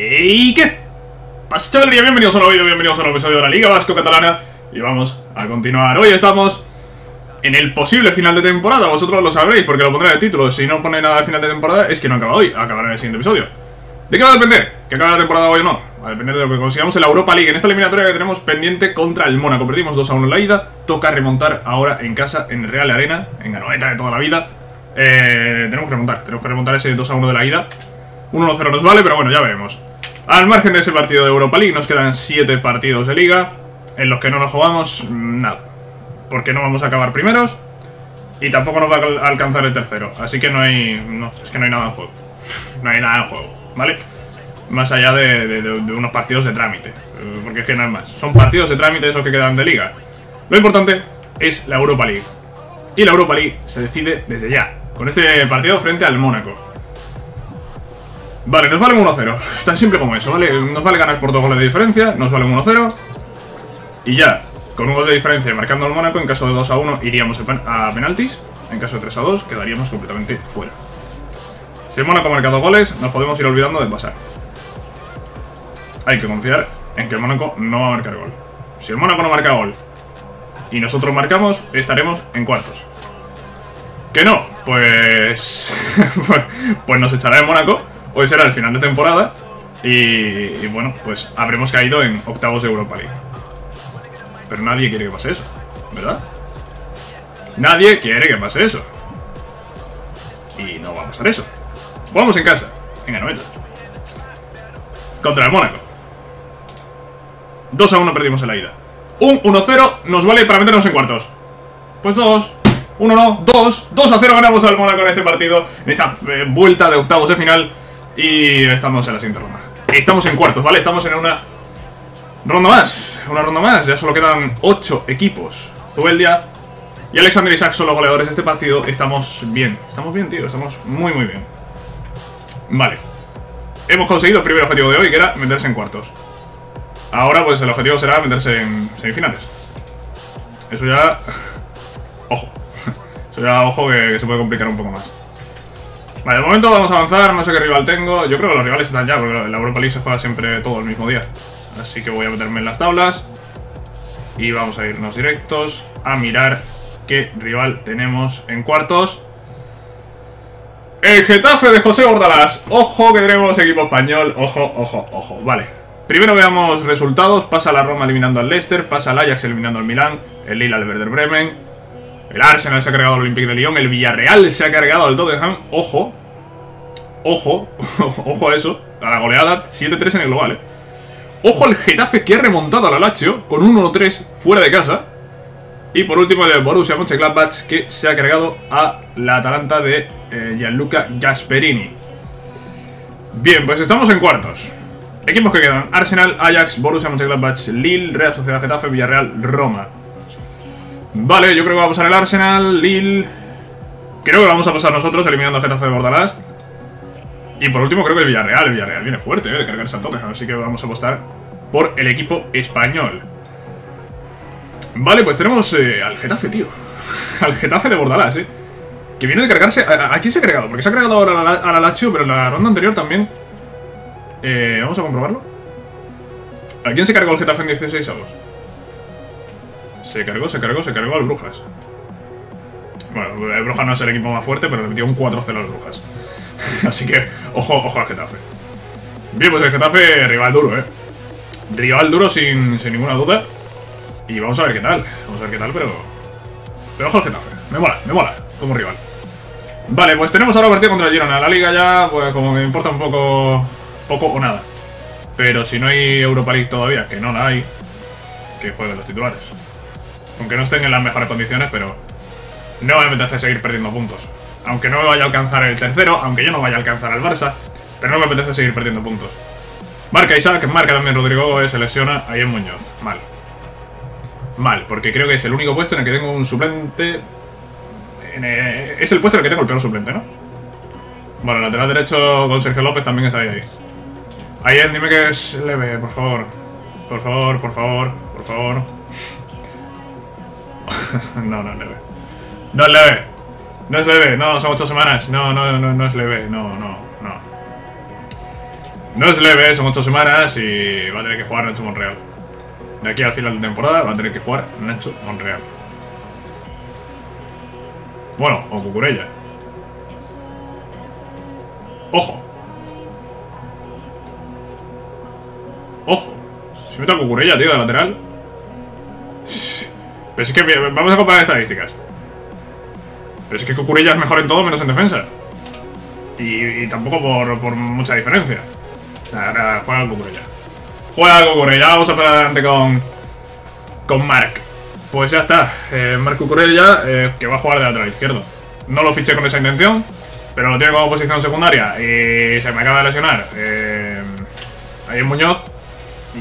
¿Y qué? Pasa chavalería, bienvenidos a un nuevo vídeo, bienvenidos a un nuevo episodio de la Liga Vasco Catalana. Y vamos a continuar, hoy estamos en el posible final de temporada. Vosotros lo sabréis porque lo pondré en el título. Si no pone nada de final de temporada es que no acaba hoy, acabará en el siguiente episodio. ¿De qué va a depender? ¿Que acabe la temporada hoy o no? Va a depender de lo que consigamos en la Europa League. En esta eliminatoria que tenemos pendiente contra el Mónaco. Perdimos 2 a 1 en la ida. Toca remontar ahora en casa, en Real Arena En Ganoeta de toda la vida. Eh, Tenemos que remontar, tenemos que remontar ese 2 a 1 de la ida. 1-0 nos vale, pero bueno, ya veremos Al margen de ese partido de Europa League Nos quedan 7 partidos de Liga En los que no nos jugamos nada. Porque no vamos a acabar primeros Y tampoco nos va a alcanzar el tercero. Así que no hay... No, es que no hay nada en juego. No hay nada en juego, ¿vale? Más allá de, de, unos partidos de trámite eh, Porque es que hay más. Son partidos de trámite esos que quedan de Liga. Lo importante es la Europa League. Y la Europa League se decide desde ya Con este partido frente al Mónaco Vale, nos vale 1-0 Tan simple como eso, ¿vale? Nos vale ganar por dos goles de diferencia Nos vale 1-0 Y ya, con un gol de diferencia marcando al Mónaco En caso de 2-1 iríamos a penaltis. En caso de 3-2 quedaríamos completamente fuera. Si el Mónaco ha marcado goles Nos podemos ir olvidando de pasar Hay que confiar en que el Mónaco no va a marcar gol. Si el Mónaco no marca gol Y nosotros marcamos, estaremos en cuartos. ¿Que no? Pues... pues nos echará el Mónaco Hoy será el final de temporada y, bueno, pues habremos caído en octavos de Europa League. Pero nadie quiere que pase eso, ¿verdad? Nadie quiere que pase eso. Y no va a pasar eso. Jugamos en casa, en Anoeta. Contra el Mónaco. 2 a 1 perdimos en la ida. Un 1-0 nos vale para meternos en cuartos. Pues 2. 1 no, 2. 2 a 0 ganamos al Mónaco en este partido. En esta eh, vuelta de octavos de final. Y estamos en la siguiente ronda. Estamos en cuartos, ¿vale? Estamos en una ronda más. Una ronda más. Ya solo quedan 8 equipos. Zubeldia y Alexander Isaac son los goleadores de este partido. Estamos bien. Estamos bien, tío. Estamos muy, muy bien. Vale. Hemos conseguido el primer objetivo de hoy, que era meterse en cuartos. Ahora, pues el objetivo será meterse en semifinales. Eso ya... Ojo. Eso ya, ojo, que se puede complicar un poco más. Vale, de momento vamos a avanzar, no sé qué rival tengo Yo creo que los rivales están ya, porque la Europa League se juega siempre todo el mismo día Así que voy a meterme en las tablas Y vamos a irnos directos a mirar qué rival tenemos en cuartos El Getafe de José Bordalás Ojo que tenemos equipo español, ojo, ojo, ojo Vale, primero veamos resultados Pasa la Roma eliminando al Leicester Pasa el Ajax eliminando al Milán El Lille al Werder Bremen el Arsenal se ha cargado al Olympique de Lyon. El Villarreal se ha cargado al Tottenham. Ojo. Ojo. Ojo a eso. A la goleada 7-3 en el global, eh. Ojo al Getafe que ha remontado al Lazio con un 1-3 fuera de casa. Y por último el Borussia Mönchengladbach que se ha cargado a la Atalanta de eh, Gianluca Gasperini. Bien, pues estamos en cuartos. Equipos que quedan. Arsenal, Ajax, Borussia Mönchengladbach, Lille, Real Sociedad Getafe, Villarreal, Roma. Vale, yo creo que va a pasar el Arsenal, Lille... Creo que vamos a pasar nosotros eliminando a Getafe de Bordalás. Y por último creo que el Villarreal. El Villarreal viene fuerte, ¿eh? De cargarse al. Así que vamos a apostar por el equipo español. Vale, pues tenemos eh, al Getafe, tío. al Getafe de Bordalás, ¿eh? Que viene de cargarse... ¿A, quién se ha cargado? Porque se ha cargado ahora a la, Lazio, pero en la ronda anterior también... Eh, vamos a comprobarlo. ¿A quién se cargó el Getafe en 16 avos? Se cargó, se cargó, se cargó al Brujas. Bueno, el Brujas no es el equipo más fuerte, pero le metió un 4-0 al Brujas. Así que, ojo, ojo al Getafe. Bien, pues el Getafe, rival duro, ¿eh? Rival duro sin, sin ninguna duda. Y vamos a ver qué tal. Vamos a ver qué tal, pero... Pero ojo al Getafe. Me mola, me mola como rival. Vale, pues tenemos ahora partido contra Girona. La liga ya, pues como me importa un poco... Poco o nada. Pero si no hay Europa League todavía, que no la hay, que jueguen los titulares. Aunque no estén en las mejores condiciones, pero no me apetece seguir perdiendo puntos. Aunque no me vaya a alcanzar el tercero, aunque yo no vaya a alcanzar al Barça, pero no me apetece seguir perdiendo puntos. Marca Isaac, marca también Rodrigo, se lesiona, ahí en Muñoz. Mal. Mal, porque creo que es el único puesto en el que tengo un suplente... Es el puesto en el que tengo el peor suplente, ¿no? Bueno, lateral derecho con Sergio López también está ahí. Ahí, dime que es leve, por favor. Por favor, por favor, por favor. no, no es leve. No es leve. No es leve. No, son ocho semanas. No, no, no, no es leve. No, no, no. No es leve, son 8 semanas y va a tener que jugar Nacho Monreal. De aquí al final de temporada va a tener que jugar Nacho Monreal. Bueno, o Cucurella. Ojo. Ojo. Si meto a Cucurella, tío, de lateral. Pero es que vamos a comparar estadísticas. Pero es que Cucurella es mejor en todo menos en defensa. Y, tampoco por, mucha diferencia. Nada, juega al Cucurella. Juega al Cucurella. Vamos a para adelante con, con Mark. Pues ya está. Eh, Mark Cucurella, eh, que va a jugar de lateral izquierdo. No lo fiché con esa intención, pero lo tiene como posición secundaria. Y se me acaba de lesionar. Eh, ahí en Muñoz.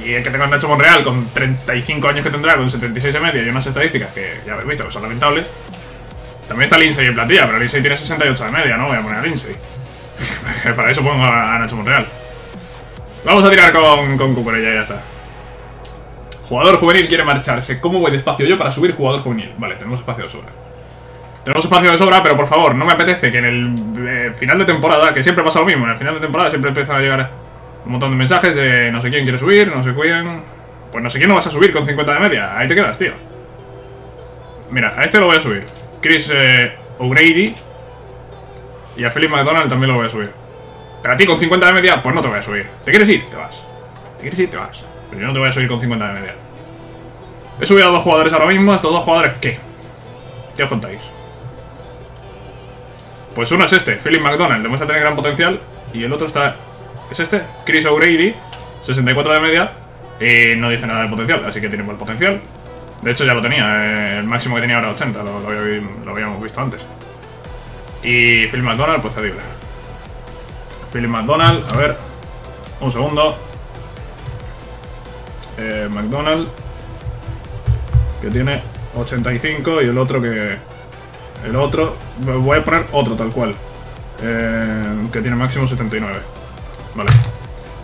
Y el que tengo en Nacho Monreal, con 35 años que tendrá, con 76 de media y unas estadísticas que ya habéis visto que son lamentables. También está Lindsay en plantilla, pero Lindsay tiene 68 de media, ¿no? Voy a poner a Lindsay. Para eso pongo a Nacho Monreal. Vamos a tirar con, con Cucurella ya está. Jugador juvenil quiere marcharse. ¿Cómo voy despacio yo para subir jugador juvenil? Vale, tenemos espacio de sobra. Tenemos espacio de sobra, pero por favor, no me apetece que en el eh, final de temporada, que siempre pasa lo mismo, en el final de temporada siempre empiezan a llegar un montón de mensajes de no sé quién quiere subir, no sé quién... Pues no sé quién no vas a subir con 50 de media. Ahí te quedas, tío. Mira, a este lo voy a subir. Chris eh, O'Grady. Y a Philip McDonald también lo voy a subir. Pero a ti con 50 de media, pues no te voy a subir. ¿Te quieres ir? Te vas. ¿Te quieres ir? Te vas. Pero yo no te voy a subir con 50 de media. He subido a dos jugadores ahora mismo. ¿Estos dos jugadores qué? ¿Qué os contáis? Pues uno es este, Philip McDonald. Demuestra tener gran potencial. Y el otro está es este, Chris O'Grady, 64 de media, y no dice nada de potencial, así que tiene buen potencial. De hecho ya lo tenía, eh, el máximo que tenía era 80, lo, habíamos visto antes. Y Phil McDonald, pues cedible. Philip McDonald, a ver, un segundo. Eh, McDonald, que tiene 85 y el otro que... El otro, voy a poner otro tal cual, eh, que tiene máximo 79. Vale.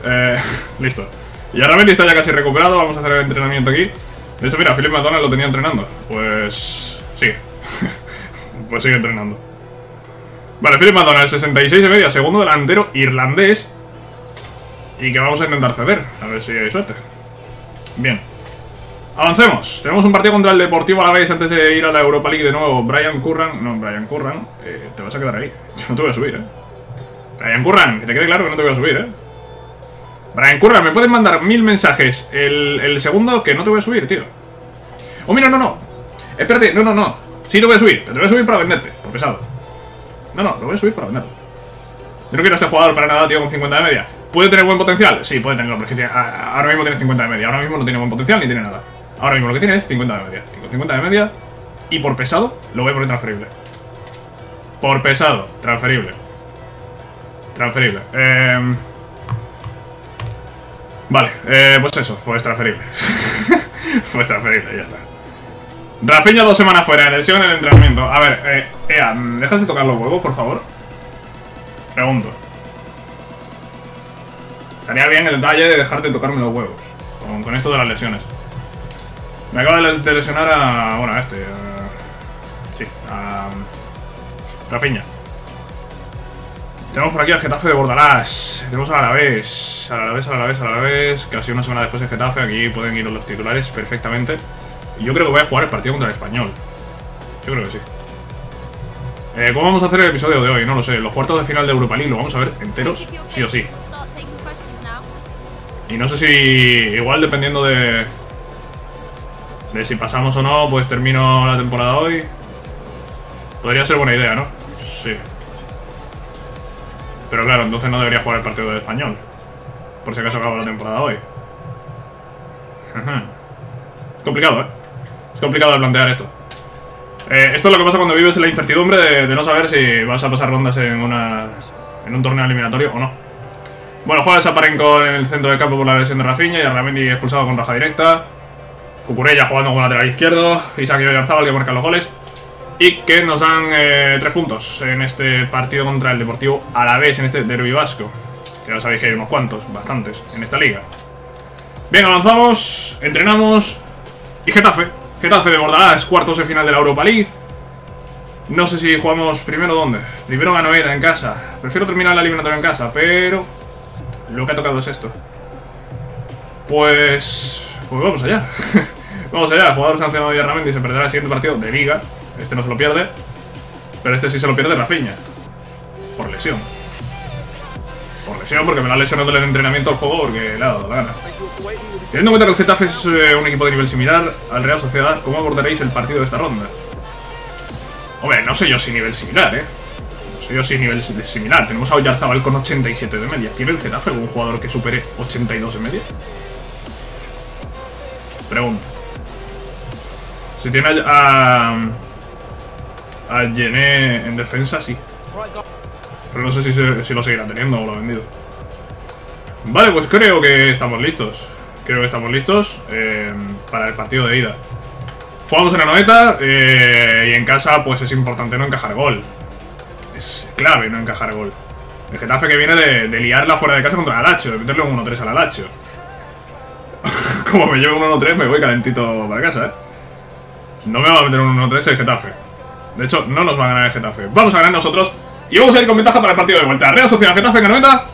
Eh, listo. Y ahora Mendy está ya casi recuperado. Vamos a hacer el entrenamiento aquí. De hecho, mira, Philip McDonald lo tenía entrenando. Pues... Sí. pues sigue entrenando. Vale, Philip McDonald, 66 de media, segundo delantero irlandés. Y que vamos a intentar ceder. A ver si hay suerte. Bien. Avancemos. Tenemos un partido contra el Deportivo a la vez antes de ir a la Europa League de nuevo. Brian Curran. No, Brian Curran. Eh, te vas a quedar ahí. Yo no te voy a subir, eh. Brian Curran, que te quede claro que no te voy a subir, ¿eh? Brian Curran, me pueden mandar mil mensajes el, segundo que no te voy a subir, tío. Oh, mira, no, no. Espérate, no, no, no. Sí te voy a subir, pero te voy a subir para venderte, por pesado. No, no, lo voy a subir para venderlo. Yo no quiero este jugador para nada, tío, con 50 de media. ¿Puede tener buen potencial? Sí, puede tenerlo, pero es que ahora mismo tiene 50 de media. Ahora mismo no tiene buen potencial ni tiene nada. Ahora mismo lo que tiene es 50 de media. Y con 50 de media, y por pesado, lo voy a poner transferible. Por pesado, transferible. Transferible. Eh... Vale, eh, pues eso, pues transferible. pues transferible, ya está. Rafinha dos semanas fuera, lesión en el entrenamiento. A ver, eh, Ea, ¿dejas de tocar los huevos, por favor? Pregunto. Estaría bien el detalle de dejar de tocarme los huevos. Con, esto de las lesiones. Me acaba de lesionar a... Bueno, a este. sí, a... Rafinha. Tenemos por aquí al Getafe de Bordalás. Tenemos al Alavés. Al Alavés, al Alavés, al Alavés. Casi una semana después de Getafe. Aquí pueden ir los titulares perfectamente. Y yo creo que voy a jugar el partido contra el Español. Yo creo que sí. Eh, ¿Cómo vamos a hacer el episodio de hoy? No lo sé. Los cuartos de final de Europa League lo vamos a ver enteros, sí o sí. Y no sé si... Igual dependiendo de... De si pasamos o no, pues termino la temporada hoy. Podría ser buena idea, ¿no? Pero claro, entonces no debería jugar el partido del español. Por si acaso acaba la temporada hoy. es complicado, ¿eh? Es complicado de plantear esto. Eh, esto es lo que pasa cuando vives en la incertidumbre de, no saber si vas a pasar rondas en una en un torneo eliminatorio o no. Bueno, juega Zaparenko en el centro del campo por la lesión de Rafinha y Arramendi expulsado con raja directa. Cucurella jugando con lateral izquierdo. Isaac Oyarzábal que marca los goles y que nos dan eh, tres puntos en este partido contra el Deportivo Alavés, en este derbi vasco. Que ya sabéis que hay unos cuantos, bastantes, en esta liga. Bien, avanzamos, entrenamos y Getafe. Getafe de Bordalás, cuartos de final de la Europa League. No sé si jugamos primero dónde. Primero Ganoeda en casa. Prefiero terminar la eliminatoria en casa, pero Lo que ha tocado es esto. Pues... Pues vamos allá. vamos allá. El jugador sancionado de y se perderá el siguiente partido de Liga. Este no se lo pierde. Pero este sí se lo pierde Rafinha. Por lesión. Por lesión, porque me lo ha lesionado el entrenamiento al juego porque le ha dado la gana. Teniendo en cuenta que el Getafe es eh, un equipo de nivel similar al Real Sociedad, ¿cómo abordaréis el partido de esta ronda? Hombre, no sé yo si nivel similar, ¿eh? No sé yo si nivel similar. Tenemos a Oyarzabal con 87 de media. ¿Tiene el Getafe algún jugador que supere 82 de media? Pregunta. Si tiene a... A Gené en defensa, sí. Pero no sé si, si lo seguirá teniendo o lo ha vendido. Vale, pues creo que estamos listos. Creo que estamos listos eh, para el partido de ida. Jugamos en la noveta eh, y en casa pues es importante no encajar gol. Es clave no encajar gol. El Getafe que viene de, liarla fuera de casa contra el Alacho, de meterle un 1-3 al Alacho. Como me lleve un 1-3 me voy calentito para casa, ¿eh? No me va a meter un 1-3 el Getafe. De hecho, no nos va a ganar el Getafe. Vamos a ganar nosotros y vamos a ir con ventaja para el partido de vuelta. Real Sociedad Getafe en la noveta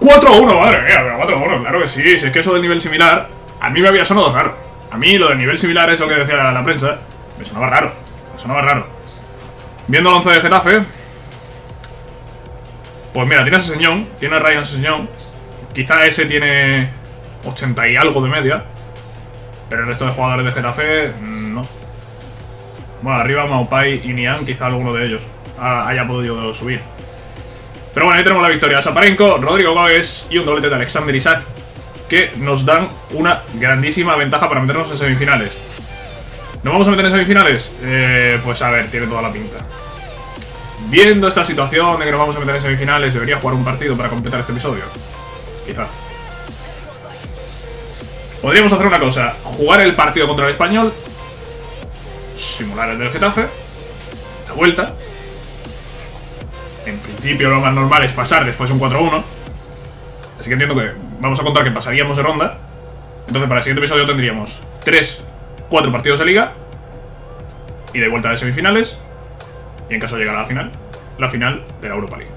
4-1, madre mía, 4-1, claro que sí. Si es que eso del nivel similar, a mí me había sonado raro. A mí lo del nivel similar, eso que decía la prensa, me sonaba raro. Me sonaba raro. Viendo el 11 de Getafe. Pues mira, tiene a Señón, tiene a Ryan Señón. Quizá ese tiene 80 y algo de media. Pero el resto de jugadores de Getafe, no. Bueno, arriba Maupai y Nian, quizá alguno de ellos haya podido subir. Pero bueno, ahí tenemos la victoria. Zaparenko, Rodrigo Gómez y un doblete de Alexander Isaac que nos dan una grandísima ventaja para meternos en semifinales. ¿Nos vamos a meter en semifinales? Eh, pues a ver, tiene toda la pinta. Viendo esta situación de que nos vamos a meter en semifinales, debería jugar un partido para completar este episodio. Quizá. Podríamos hacer una cosa, jugar el partido contra el español, simular el del Getafe, la vuelta, en principio lo más normal es pasar después un 4-1. Así que entiendo que vamos a contar que pasaríamos de ronda. Entonces para el siguiente episodio tendríamos 3, 4 partidos de liga. Y de vuelta de semifinales. Y en caso de llegar a la final, la final de la Europa League.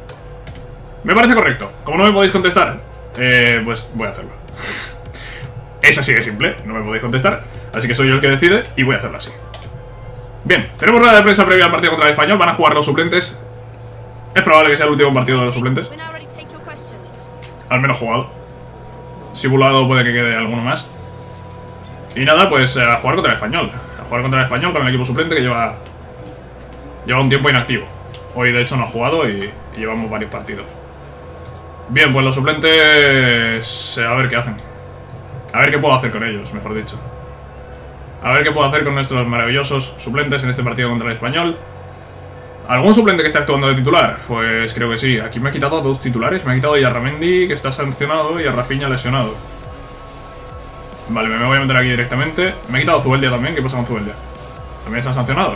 Me parece correcto. Como no me podéis contestar, eh, pues voy a hacerlo. es así de simple, no me podéis contestar. Así que soy yo el que decide y voy a hacerlo así. Bien, tenemos rueda de prensa previa al partido contra el Español. Van a jugar los suplentes es probable que sea el último partido de los suplentes. Al menos jugado. Simulado puede que quede alguno más. Y nada, pues a jugar contra el español. A jugar contra el español con el equipo suplente que lleva. Lleva un tiempo inactivo. Hoy de hecho no ha jugado y, llevamos varios partidos. Bien, pues los suplentes. A ver qué hacen. A ver qué puedo hacer con ellos, mejor dicho. A ver qué puedo hacer con nuestros maravillosos suplentes en este partido contra el español. ¿Algún suplente que esté actuando de titular? Pues creo que sí. Aquí me ha quitado dos titulares. Me ha quitado a Yarramendi, que está sancionado, y a Rafinha lesionado. Vale, me voy a meter aquí directamente. Me ha quitado a Zubeldia también. ¿Qué pasa con Zubeldia? ¿También está sancionado?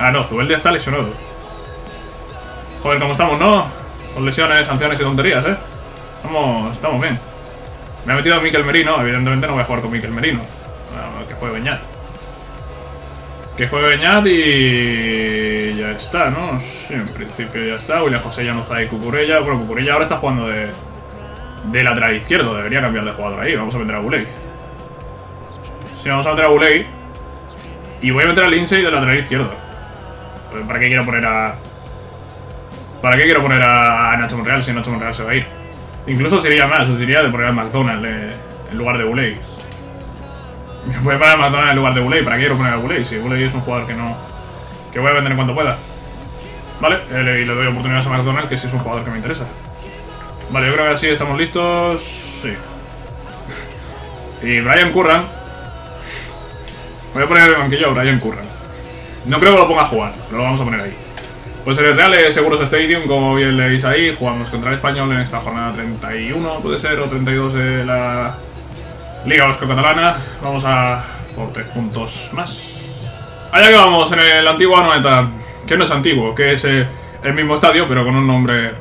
Ah, no. Zubeldia está lesionado. Joder, ¿cómo estamos, no? Con lesiones, sanciones y tonterías, ¿eh? Estamos, estamos bien. Me ha metido a Mikel Merino. Evidentemente no voy a jugar con Mikel Merino. que juegue Beñat. Que juegue Beñat y ya está, ¿no? Sí, en principio ya está. William José ya no está ahí Cucurella. Bueno, Cucurella ahora está jugando de, de lateral izquierdo. Debería cambiar de jugador ahí. Vamos a meter a Buley. Sí, vamos a meter a Buley. Y voy a meter a Lindsay de lateral izquierdo. ¿Para qué quiero poner a... ¿Para qué quiero poner a Nacho Monreal si Nacho Monreal se va a ir? Incluso sería más, sería de poner a McDonald en lugar de Buley. Voy a poner a McDonald en lugar de Buley. ¿Para qué quiero poner a Buley? Si Buley es un jugador que no... Que voy a vender en cuanto pueda. Vale, eh, y le doy oportunidades a McDonald, que sí es un jugador que me interesa. Vale, yo creo que así estamos listos. Sí. Y Brian Curran. Voy a poner el banquillo a Brian Curran. No creo que lo ponga a jugar, pero lo vamos a poner ahí. Pues el Real Seguros Stadium, como bien leéis ahí. Jugamos contra el Español en esta jornada 31, puede ser, o 32 de la Liga Vasco-Catalana. Vamos a por tres puntos más. Allá que vamos, en el antiguo Anoeta. Que no es antiguo, que es eh, el mismo estadio, pero con un nombre...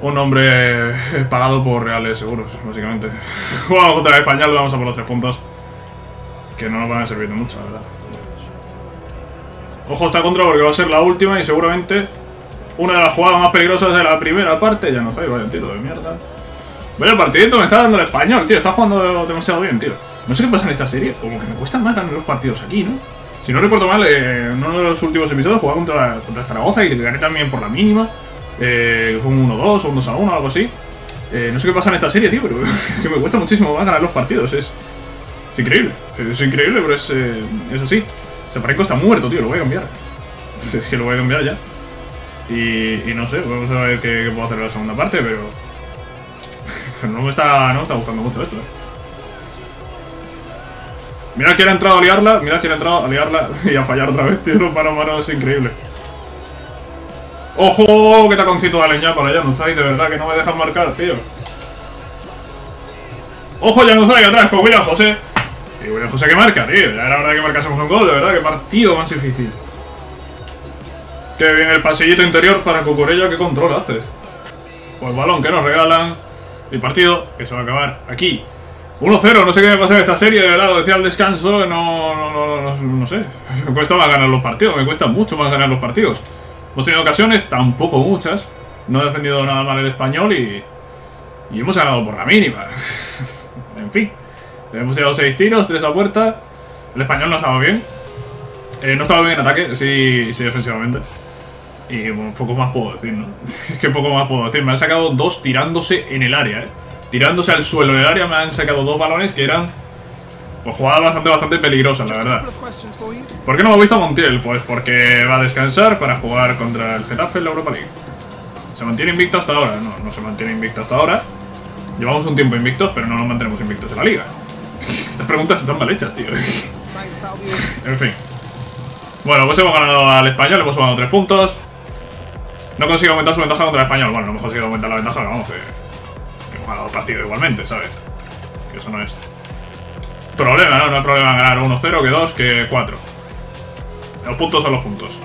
Un nombre eh, pagado por Reales Seguros, básicamente. Jugamos contra el Español, vamos a por los tres puntos. Que no nos van a servir de mucho, la verdad. Ojo esta contra porque va a ser la última y seguramente una de las jugadas más peligrosas de la primera parte. Ya no sé, vaya tiro de mierda. Vaya partidito me está dando el español, tío. Está jugando demasiado bien, tío. No sé qué pasa en esta serie. Como que me cuesta más ganar los partidos aquí, ¿no? Si no recuerdo mal, eh, en uno de los últimos episodios jugaba contra, Zaragoza y gané también por la mínima. Eh, fue un 1-2 o un 2-1 algo así. Eh, no sé qué pasa en esta serie, tío, pero que me cuesta muchísimo más ganar los partidos. Es, es increíble. Es increíble, pero es, eh, es así. Separenko está muerto, tío. Lo voy a cambiar. Es que lo voy a cambiar ya. Y, y no sé, vamos a ver qué, puedo hacer en la segunda parte, pero... no, me está, no me está gustando mucho esto, eh. Mira que ha entrado a liarla, mira que ha entrado a liarla y a fallar otra vez, tío. Los mano a mano es increíble. ¡Ojo! ¡Qué taconcito de leña para Januzaj! De verdad que no me dejan marcar, tío. ¡Ojo Januzaj atrás con William José! William José que marca, tío. Ya era hora de que marcásemos un gol, de verdad. Qué partido más difícil. Qué bien el pasillito interior para Cucurella. Qué control hace. Pues balón que nos regalan. Y partido que se va a acabar aquí. 1-0, no sé qué me pasa en esta serie, de verdad, lo decía al descanso, no, no, no, no, no sé. Me cuesta más ganar los partidos, me cuesta mucho más ganar los partidos. Hemos tenido ocasiones, tampoco muchas. No he defendido nada mal el español y... Y hemos ganado por la mínima. en fin. Hemos tirado 6 tiros, 3 a puerta. El español no ha estado bien. Eh, no estaba bien en ataque, sí, sí defensivamente. Y bueno, poco más puedo decir, ¿no? es que poco más puedo decir. Me han sacado dos tirándose en el área, ¿eh? Tirándose al suelo en el área me han sacado dos balones que eran... Pues jugadas bastante, bastante peligrosas, la verdad. ¿Por qué no me ha visto Montiel? Pues porque va a descansar para jugar contra el Getafe en la Europa League. ¿Se mantiene invicto hasta ahora? No, no se mantiene invicto hasta ahora. Llevamos un tiempo invictos, pero no nos mantenemos invictos en la liga. Estas preguntas están mal hechas, tío. en fin. Bueno, pues hemos ganado al español, hemos sumado tres puntos. No consigo aumentar su ventaja contra el español. Bueno, no hemos conseguido aumentar la ventaja, pero vamos, que, hemos ganado partido igualmente, ¿sabes? Que eso no es problema, ¿no? No hay problema ganar 1-0, que 2, que 4. Los puntos son los puntos.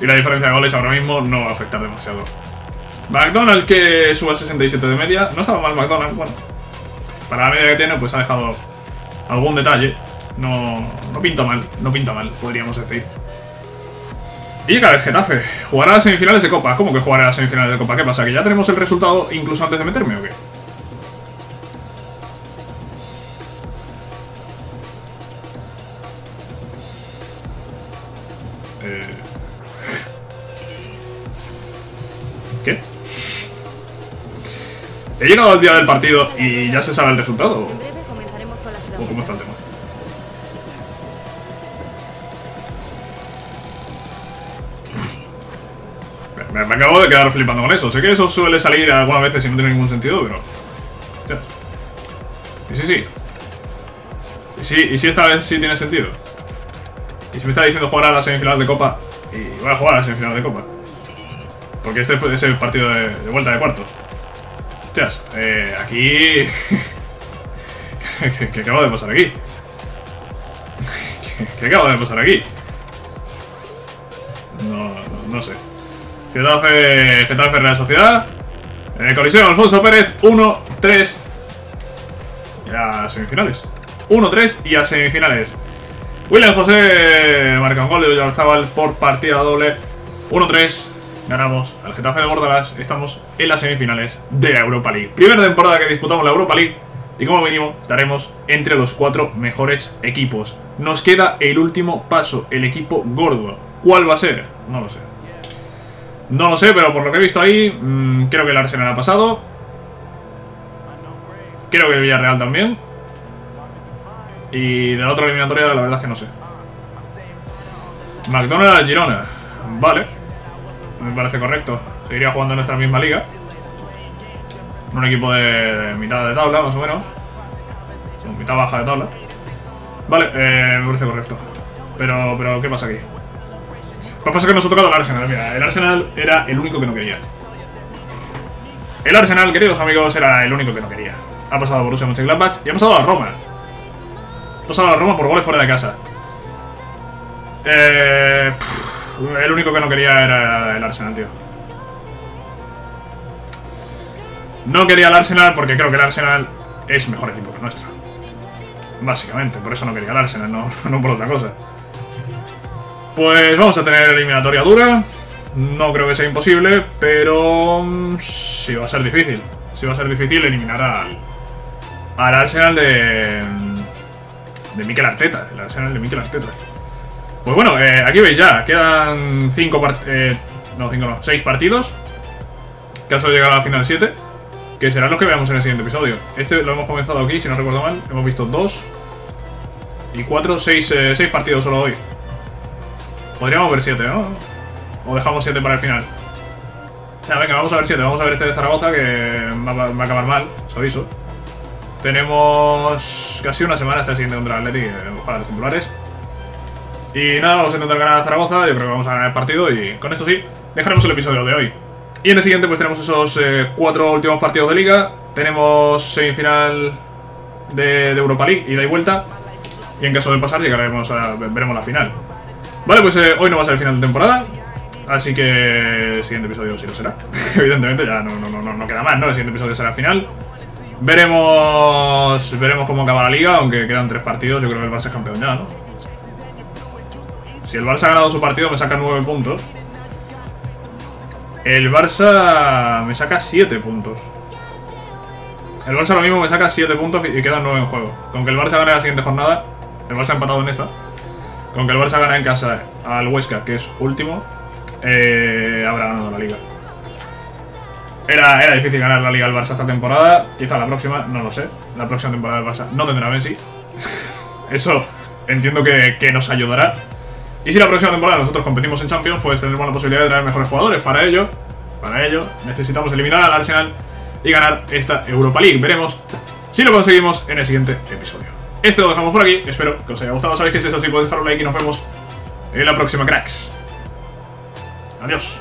Y la diferencia de goles ahora mismo no va a afectar demasiado. McDonald que sube a 67 de media. No estaba mal McDonald, bueno. Para la media que tiene, pues ha dejado algún detalle. No, no pinta mal, no pinta mal, podríamos decir. Y llega el Getafe. ¿Jugará las semifinales de Copa? ¿Cómo que jugará las semifinales de Copa? ¿Qué pasa? ¿Que ya tenemos el resultado incluso antes de meterme o qué? Eh... ¿Qué? ¿He llegado al día del partido y ya se sabe el resultado? Quedar flipando con eso. Sé que eso suele salir algunas veces y no tiene ningún sentido, pero... Y sí, sí. Y sí, y sí esta vez sí tiene sentido. Y si me está diciendo jugar a la semifinal de Copa, y voy a jugar a la semifinal de Copa. Porque este es el partido de, vuelta de cuartos. Hostias, eh, aquí... ¿Qué, qué de pasar aquí? ¿Qué, qué de pasar aquí? No, no sé. Getafe, Getafe Real Sociedad. En el Coliseo Alfonso Pérez, 1-3. Y a semifinales. 1-3 y a semifinales. William José marca un gol de Villarzábal por partida doble. 1-3. Ganamos al Getafe de Bordalas. Estamos en las semifinales de la Europa League. Primera temporada que disputamos la Europa League. Y como mínimo estaremos entre los cuatro mejores equipos. Nos queda el último paso, el equipo gordo. ¿Cuál va a ser? No lo sé. No lo sé, pero por lo que he visto ahí, mmm, creo que el Arsenal ha pasado. Creo que el Villarreal también. Y de la otra eliminatoria, la verdad es que no sé. McDonald's al Girona. Vale. Me parece correcto. Seguiría jugando en nuestra misma liga. Un equipo de, de mitad de tabla, más o menos. O mitad baja de tabla. Vale, eh, me parece correcto. Pero, pero, ¿qué pasa aquí? Lo que pasa es que nos ha tocado el Arsenal. Mira, el Arsenal era el único que no quería. El Arsenal, queridos amigos, era el único que no quería. Ha pasado a Borussia Mönchengladbach y ha pasado a Roma. Ha pasado a Roma por goles fuera de casa. Eh, el único que no quería era el Arsenal, tío. No quería el Arsenal porque creo que el Arsenal es mejor equipo que el nuestro. Básicamente, por eso no quería el Arsenal, no, no por otra cosa. Pues vamos a tener eliminatoria dura. No creo que sea imposible, pero mm, sí va a ser difícil. Sí va a ser difícil eliminar al, al Arsenal de, de Mikel Arteta. El Arsenal de Mikel Arteta. Pues bueno, eh, aquí veis ya, quedan 5 partidos. no, 5 no, 6 partidos. Caso de llegar a la final 7. Que serán los que veamos en el siguiente episodio. Este lo hemos comenzado aquí, si no recuerdo mal. Hemos visto 2 y 4, 6 eh, partidos solo hoy. Podríamos ver 7, ¿no? O dejamos 7 para el final. Ya, venga, vamos a ver 7. Vamos a ver este de Zaragoza que va, a acabar mal, os aviso. Tenemos casi una semana hasta el siguiente contra el Atleti, eh, ojalá los titulares. Y nada, vamos a intentar ganar a Zaragoza, yo creo que vamos a ganar el partido y con esto sí, dejaremos el episodio de hoy. Y en el siguiente pues tenemos esos eh, cuatro últimos partidos de liga, tenemos semifinal de, Europa League, ida y vuelta, y en caso de pasar llegaremos a, veremos la final. Vale, pues eh, hoy no va a ser el final de temporada, así que el siguiente episodio sí lo será. Evidentemente ya no, no, no, no queda más, ¿no? El siguiente episodio será el final. Veremos veremos cómo acaba la liga, aunque quedan tres partidos, yo creo que el Barça es campeón ya, ¿no? Si el Barça ha ganado su partido me saca 9 puntos. El Barça me saca 7 puntos. El Barça lo mismo me saca 7 puntos y quedan 9 en juego. Con que el Barça gane la siguiente jornada, el Barça ha empatado en esta. Con que el Barça gane en casa al Huesca, que es último, eh, habrá ganado la liga. Era, era difícil ganar la liga al Barça esta temporada. Quizá la próxima, no lo sé. La próxima temporada del Barça no tendrá Messi. Eso entiendo que, que nos ayudará. Y si la próxima temporada nosotros competimos en Champions, pues tendremos la posibilidad de traer mejores jugadores. Para ello, para ello, necesitamos eliminar al Arsenal y ganar esta Europa League. Veremos si lo conseguimos en el siguiente episodio. Este lo dejamos por aquí. Espero que os haya gustado. Sabéis que si es así, podéis dejar un like y nos vemos en la próxima, cracks. Adiós.